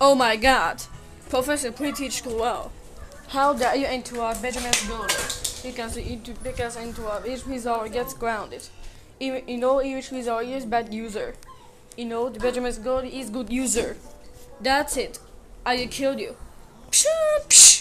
Oh my god. Professor, please teach well. How dare you into our Benjamin's building? Because, into because interrupt each result gets grounded. Even, you know each result is bad user. You know the Benjamin's goal is good user. That's it. I killed you. Pshh, pshh.